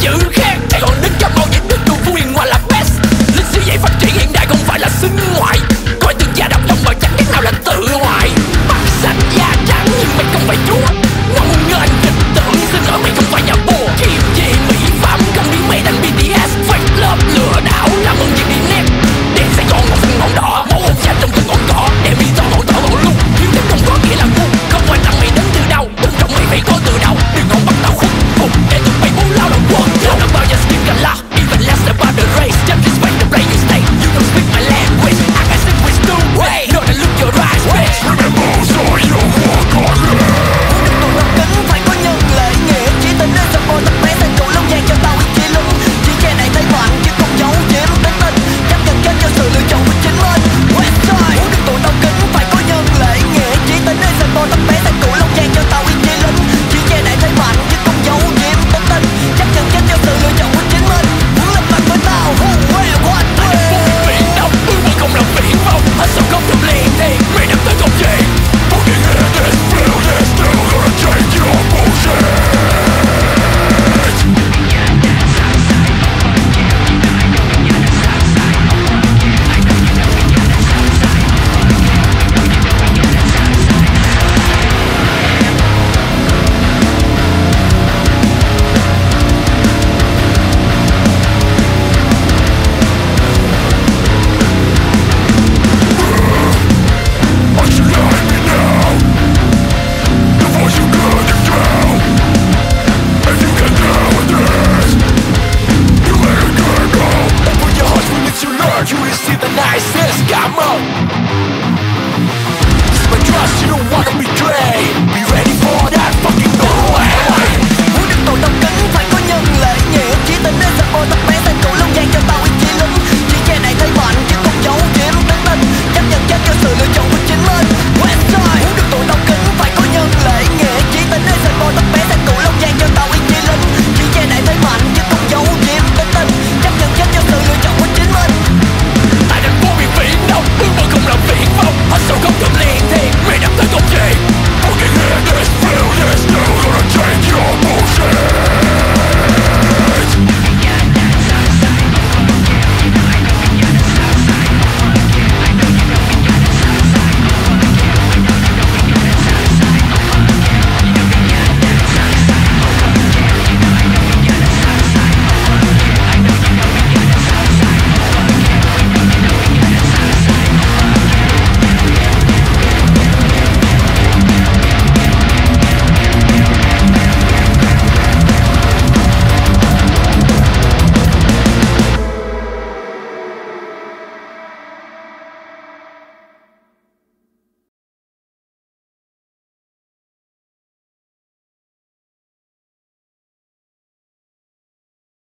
chữ faz esgamão